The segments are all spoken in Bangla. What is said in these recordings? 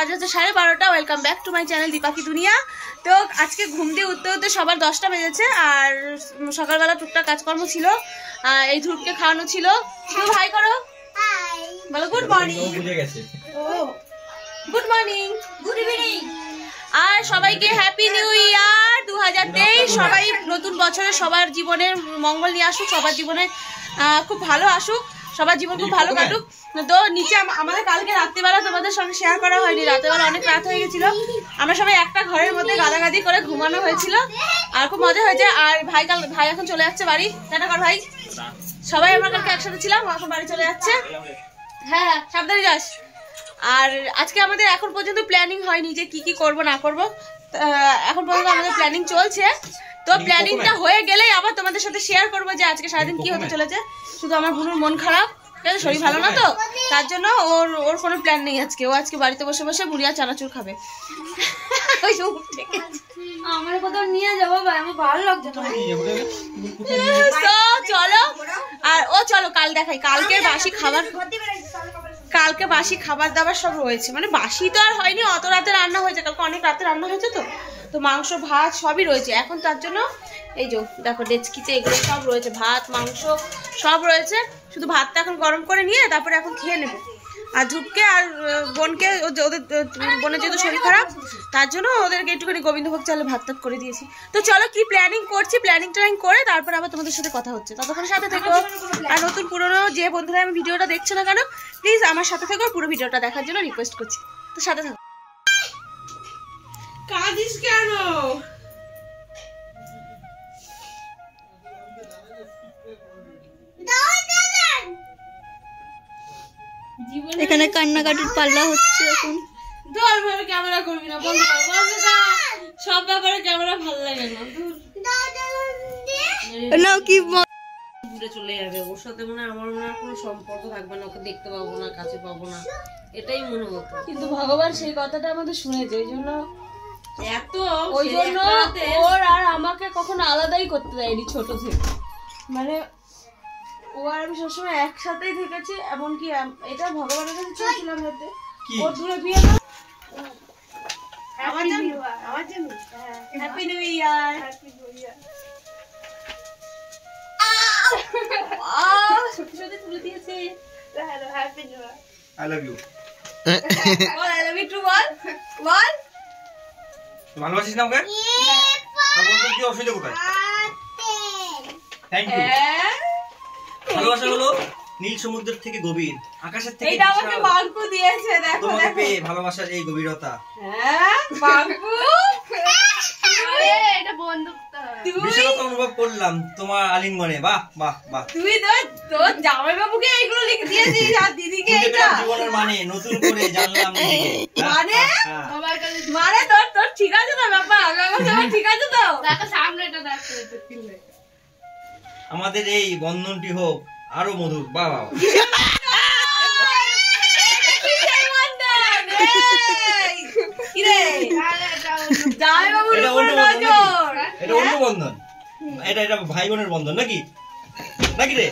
বাজে হচ্ছে সাড়ে বারোটা। Welcome back to my channel দীপাকি দুনিয়া। তো আজকে ঘুম দিয়ে উঠতে উঠতে সবার দশটা বেজেছে আর সকালবেলা টুকটাক কাজকর্ম ছিল এই ধূপকে খাওয়ানো ছিল। তুমি ভাই করো। বলো good morning good morning good evening আর সবাইকে হ্যাপি নিউ ইয়ার দু হাজার তেইশ। সবাই নতুন বছরে সবার জীবনের মঙ্গল নিয়ে আসুক সবার জীবনে খুব ভালো আসুক। সবার জীবন খুব ভালো কাটুক। তো নিচে আমাদের কালকে রাত্রিবেলা তোমাদের সঙ্গে শেয়ার করা হয়নি। রাত্রিবেলা অনেক রাত হয়ে গেছিল। আমরা সবাই একটা ঘরের মধ্যে গাদাগাদি করে ঘুমানো হয়েছিল। আর খুব মজা হয়েছে। আর ভাই কাল ভাই এখন চলে যাচ্ছে বাড়ি। টাটা কর ভাই সবাই আমরা কালকে একসাথে ছিলাম এখন বাড়ি চলে যাচ্ছে। হ্যাঁ হ্যাঁ সাবধানে যাস। আর আজকে আমাদের এখন পর্যন্ত প্ল্যানিং হয়নি যে কি কি করব না করব। এখন পর্যন্ত আমাদের প্ল্যানিং চলছে। তো প্ল্যানিংটা হয়ে গেলেই আবার তোমাদের সাথে শেয়ার করব যে আজকে সারাদিন কি হতে চলেছে। শুধু আমার বুনুর মন খারাপ। ঠিক শরীর ভালো না তো? তার জন্য ওর ওর কোনো প্ল্যান নেই আজকে। ও আজকে বাড়িতে বসে বসে মুড়ি আর চানাচুর খাবে। ওই আমার কোথাও নিয়ে যাব ভাই আমার ভালো লাগছে চলো। আর ও চলো কাল দেখাই। কালকে বাসি খাবার কালকে বাসি খাবার দাবার সব রয়েছে। মানে বাসি তো আর হয়নি অত রাতে রান্না হয়েছে। কালকে অনেক রাতে রান্না হয়েছে তো। তো মাংস ভাত সবই রয়েছে। এখন তার জন্য এই যে দেখো ডেচকিতে এগুলো সব রয়েছে। ভাত মাংস সব রয়েছে। শুধু ভাতটা এখন গরম করে নিয়ে তারপরে এখন খেয়ে নেব। আর ধূপকে আর বোনকে, ওদের বোনের যেহেতু শরীর খারাপ, তার জন্য ওদেরকে একটুখানি গোবিন্দভোগ চালে ভাত টাত করে দিয়েছি। তো চলো কি প্ল্যানিং করছি প্ল্যানিং ট্যানিং করে তারপর আবার তোমাদের সাথে কথা হচ্ছে। ততক্ষণ সাথে থেকো। আর নতুন পুরনো যে বন্ধুরা আমি ভিডিওটা দেখছ না কেন প্লিজ আমার সাথে থেকো, পুরো ভিডিওটা দেখার জন্য রিকোয়েস্ট করছি। তো সাথে থাকো। কাঁদিস কেন? এখানে কান্নাকাটির পাল্লা হচ্ছে এখন। ধর ক্যামেরা করবি না বন্ধ সব ব্যাপারে ক্যামেরা ভালো লাগে না। ধুর। কি দূরে চলে যাবে। ওর সাথে মনে হয় আমার মনে হয় কোনো সম্পর্ক থাকবে না ওকে দেখতে পাবো না কাছে পাবো না। এটাই মনে হতো। কিন্তু ভগবান সেই কথাটা আমাদের শুনেছে ওই জন্য এত ওই জন্য ওর আর আমাকে কখনো আলাদাই করতে দেয়নি ছোট থেকে। মানে ও আর আমি সবসময় একসাথেই থেকেছি এমনকি এটা ভগবানের কাছে চেয়েছিলাম ওর দূরে বিয়ে না আমার জন্য আমার জন্য হ্যাপি নিউ ইয়ার সত্যি সত্যি তুলে দিয়েছে। আই লাভ ইউ বল আই লাভ ইউ টু বল। বল। ভালোবাসিস না ওকে? বলতো কি অসুবিধা কোথায়? থ্যাংক ইউ হ্যাঁ। ভালোবাসা হলো নীল সমুদ্রের থেকে গভীর আকাশের থেকে এইটা আমাকে বাঙ্কু দিয়েছে দেখো দেখো। পেয়ে ভালোবাসার এই গভীরতা। হ্যাঁ বাঙ্কু? বিশালতা অনুভব করলাম তোমার আলিঙ্গনে। বাহ বাহ বাহ। তুই তো তোর জামাই বাবুকে এইগুলো লিখে দিয়েছিস আর দিদিকে জীবনের মানে নতুন করে জানলাম মানে? হ্যাঁ, হ্যাঁ। মানে তোর তোর ঠিক আছে তো ব্যাপার? ঠিক আছে তো? আমাদের এই বন্ধনটি হোক আরও মধুর। বাবা এটা অন্য বন্ধন এটা এটা ভাই বোনের বন্ধন নাকি? নাকি রে?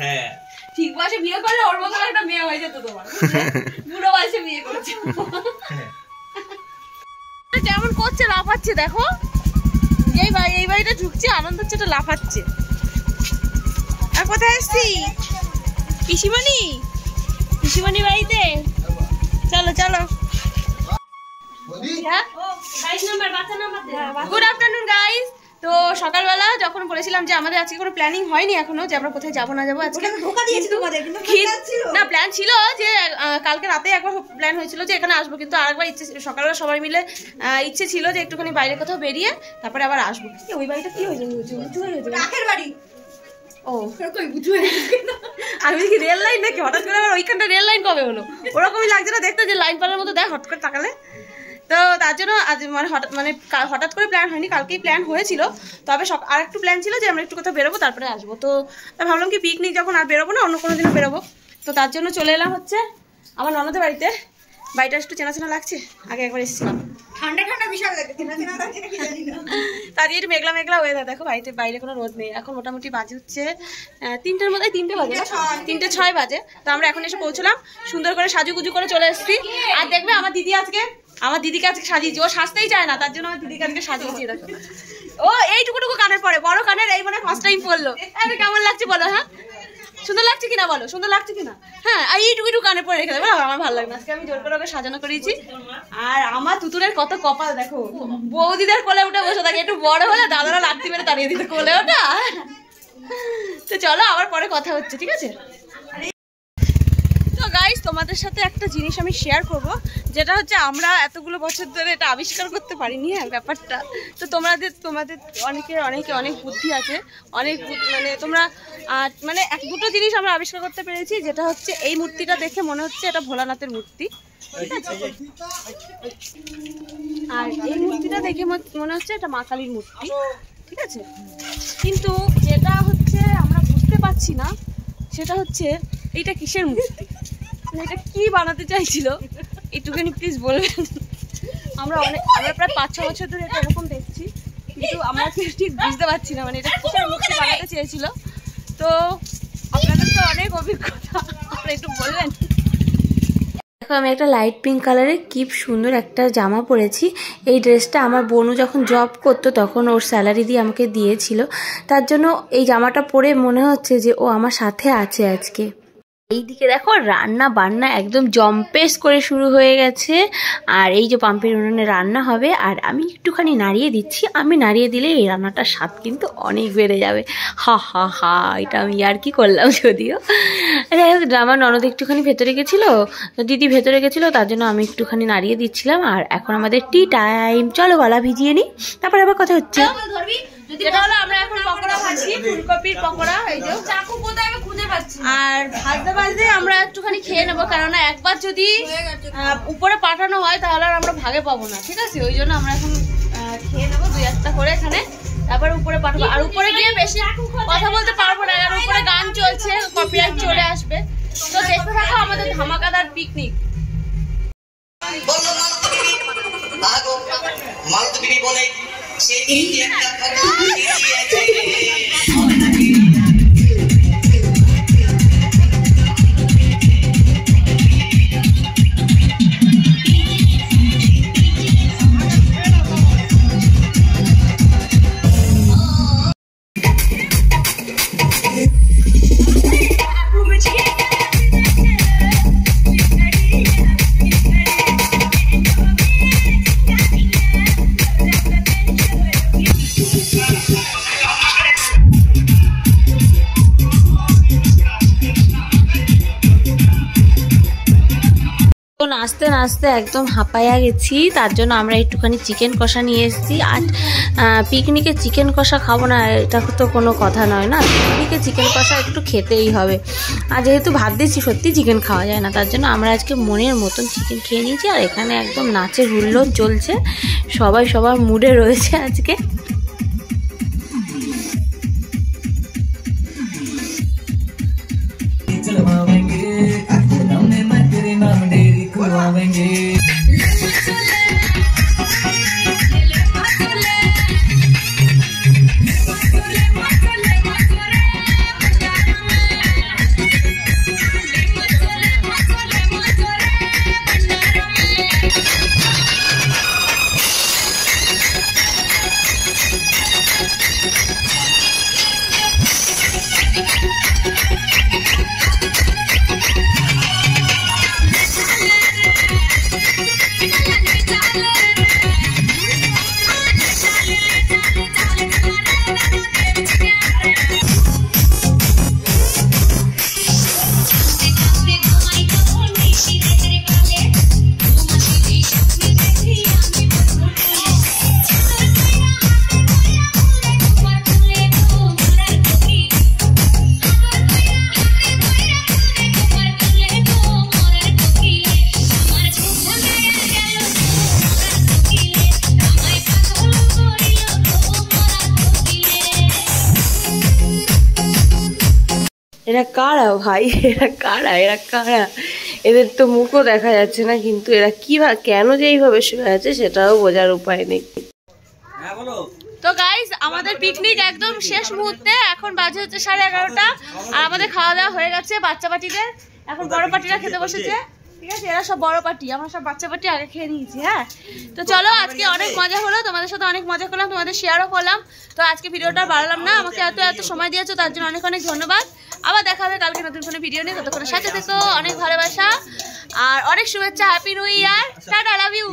হ্যাঁ। ঠিক বয়সে বিয়ে করলে ওর মতো একটা মেয়ে হয়ে যেত তোমার। বুড়ো বয়সে বিয়ে করেছে। হ্যাঁ। কেমন করছে লাফাচ্ছে দেখো? এই বাড়ি এই বাড়িটা ঢুকছে আনন্দ হচ্ছে এটা লাফাচ্ছে। কোথায় এসছি পিসিমণি পিসিমণি বাড়িতে? চলো চলো। হ্যাঁ গুড আফটারনুন গাইস তো সকালবেলা যখন বলেছিলাম যে আমাদের আজকে কোনো প্ল্যানিং হয়নি এখনও যে আমরা কোথায় যাব না যাব আজকে না প্ল্যান ছিল যে কালকে রাতে একবার প্ল্যান হয়েছিল যে এখানে আসব কিন্তু আরেকবার ইচ্ছে সকালবেলা সবাই মিলে ইচ্ছে ছিল যে একটুখানি বাইরে কোথাও বেরিয়ে তারপরে আবার আসব। ওই বাড়িটা কি হয়েছে? উঁচু রেল লাইন নাকি? হঠাৎ করে রেল লাইন কবে হলো? ওরকমই লাগছে না? দেখতে যে লাইন মতো, দেখ করে তাকালে। তো তার জন্য আজ মানে হঠাৎ মানে হঠাৎ করে প্ল্যান হয়নি, কালকেই প্ল্যান হয়েছিল। তবে একটু প্ল্যান ছিল যে আমরা একটু কোথাও বেরোবো, তারপরে আসব। তো ভাবলাম কি পিকনিক যখন আর বেরোবো না, অন্য কোনো দিনও বেরোবো। তো তার জন্য চলে এলাম হচ্ছে আমার ননদের বাড়িতে। বাড়িটা একটু চেনা চেনা লাগছে? আগে একবার এসেছিলাম। ঠান্ডা ঠান্ডা বিশাল লাগে তার একটু মেঘলা মেঘলা ওয়েদার দেখো বাড়িতে বাইরে কোনো রোদ নেই। এখন মোটামুটি বাজে হচ্ছে তিনটের মধ্যে তিনটে বাজে? তিনটে ছয়। বাজে। তো আমরা এখন এসে পৌঁছলাম সুন্দর করে সাজুগুজু করে চলে এসেছি। আর দেখবে আমার দিদি আজকে আমার দিদিকে আজকে সাজিয়েছি। ও সাজতেই চায় না তার জন্য আমার দিদিকে আজকে সাজিয়েছি দেখো। ও এইটুকুটুকু কানের পরে বড় কানের এই মানে ফার্স্ট টাইম পড়ল কেমন লাগছে বলো হ্যাঁ? সুন্দর লাগছে কিনা বলো? সুন্দর লাগছে কিনা? হ্যাঁ আর এইটুকু কানে পরে রেখে দেবো আমার ভালো লাগে আজকে আমি জোর করে ওকে সাজানো করেছি আর আমার তুতুরের কত কপাল, দেখো। বৌদিদের কোলে উঠে বসে থাকে। একটু বড় হলে দাদারা লাগতে মেরে দাঁড়িয়ে দিতে কোলে ওটা। তো চলো, আবার পরে কথা হচ্ছে, ঠিক আছে? গাইস তোমাদের সাথে একটা জিনিস আমি শেয়ার করব, যেটা হচ্ছে আমরা এতগুলো বছর ধরে এটা আবিষ্কার করতে পারিনি হ্যাঁ ব্যাপারটা। তো তোমাদের তোমাদের অনেকের অনেকে অনেক বুদ্ধি আছে, অনেক মানে তোমরা মানে এক, দুটো জিনিস আমরা আবিষ্কার করতে পেরেছি, যেটা হচ্ছে এই মূর্তিটা দেখে মনে হচ্ছে এটা ভোলানাথের মূর্তি আর এই মূর্তিটা দেখে মনে হচ্ছে এটা মা কালীর মূর্তি, ঠিক আছে? কিন্তু যেটা হচ্ছে আমরা বুঝতে পারছি না, সেটা হচ্ছে এইটা কিসের মূর্তি? এটা কি বানাতে চাইছিল? একটুখানি প্লিজ বলবেন। আমরা অনেক আমরা প্রায় পাঁচ ছ বছর ধরে এটা এরকম দেখছি কিন্তু আমরা ঠিক বুঝতে পারছি না মানে এটা কিসের মূর্তি বানাতে চেয়েছিল। তো আপনাদের তো অনেক অভিজ্ঞতা আপনারা একটু বলবেন। দেখো আমি একটা লাইট পিঙ্ক কালারের কি সুন্দর একটা জামা পরেছি। এই ড্রেসটা আমার বোনু যখন জব করতো তখন ওর স্যালারি দিয়ে আমাকে দিয়েছিল। তার জন্য এই জামাটা পরে মনে হচ্ছে যে ও আমার সাথে আছে আজকে। এইদিকে দেখো রান্না বান্না একদম জম্পেস করে শুরু হয়ে গেছে। আর এই যে পাম্পের উনুনে রান্না হবে, আর আমি একটুখানি নাড়িয়ে দিচ্ছি। আমি নাড়িয়ে দিলে এই রান্নাটার স্বাদ কিন্তু অনেক বেড়ে যাবে। হা হা হা, এটা আমি আর কি করলাম যদিও। যাই হোক আমার ননদ একটুখানি ভেতরে গেছিল, দিদি ভেতরে গেছিল, তার জন্য আমি একটুখানি নাড়িয়ে দিচ্ছিলাম। আর এখন আমাদের টি টাইম চলো গলা ভিজিয়ে নিই, তারপরে আবার কথা হচ্ছে। যেটা হলো আমরা এখন পকোড়া ভাজছি ফুলকপির পকোড়া এই যে। চাকু কোথায় আমি খুঁজে পাচ্ছি। আর ভাজতে ভাজতে আমরা একটুখানি খেয়ে নেব কেননা একবার যদি উপরে পাঠানো হয় তাহলে আর আমরা ভাগে পাবো না ঠিক আছে? ওই জন্য আমরা এখন খেয়ে নেব দুই একটা করে এখানে। তারপর উপরে পাঠাবো। আর উপরে গিয়ে বেশি কথা বলতে পারব না আর উপরে গান চলছে কপিরাইট চলে আসবে। তো দেখতে থাকো আমাদের ধামাকাদার পিকনিক মালতবিরি বলে সে কি তো নাচতে নাচতে একদম হাঁপাইয়া গেছি। তার জন্য আমরা একটুখানি চিকেন কষা নিয়ে এসেছি। আর পিকনিকে চিকেন কষা খাব না, এটা তো কোনো কথা নয় না? পিকনিকে চিকেন কষা একটু খেতেই হবে। আর যেহেতু ভাত দিচ্ছি সত্যি চিকেন খাওয়া যায় না। তার জন্য আমরা আজকে মনের মতন চিকেন খেয়ে নিয়েছি। আর এখানে একদম নাচের হুল্লোড় চলছে। সবাই সবার মুডে রয়েছে আজকে। এরা কারা ভাই? এরা কারা? এরা কারা? এদের তো মুখও দেখা যাচ্ছে না কিন্তু এরা কি কেন যে এইভাবে শুয়ে আছে সেটাও বোঝার উপায় নেই। হ্যাঁ তো গাইজ আমাদের পিকনিক একদম শেষ মুহূর্তে। এখন বাজে হচ্ছে সাড়ে এগারোটা। আর আমাদের খাওয়া দাওয়া হয়ে গেছে বাচ্চা পার্টিদের এখন বড় পার্টিরা খেতে বসেছে। ঠিক আছে? এরা সব বড় পার্টি আমরা সব বাচ্চা পার্টি আগে খেয়ে নিয়েছি হ্যাঁ? তো চলো আজকে অনেক মজা হলো তোমাদের সাথে অনেক মজা করলাম তোমাদের শেয়ারও করলাম। তো আজকে ভিডিওটা বাড়ালাম না আমাকে এত এত সময় দিয়েছ তার জন্য অনেক অনেক ধন্যবাদ। আবার দেখা হবে কালকে নতুন কোনো ভিডিও নিয়ে ততক্ষণের সাথে থেকো অনেক ভালোবাসা আর অনেক শুভেচ্ছা happy new year tata love you